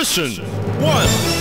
Listen. 1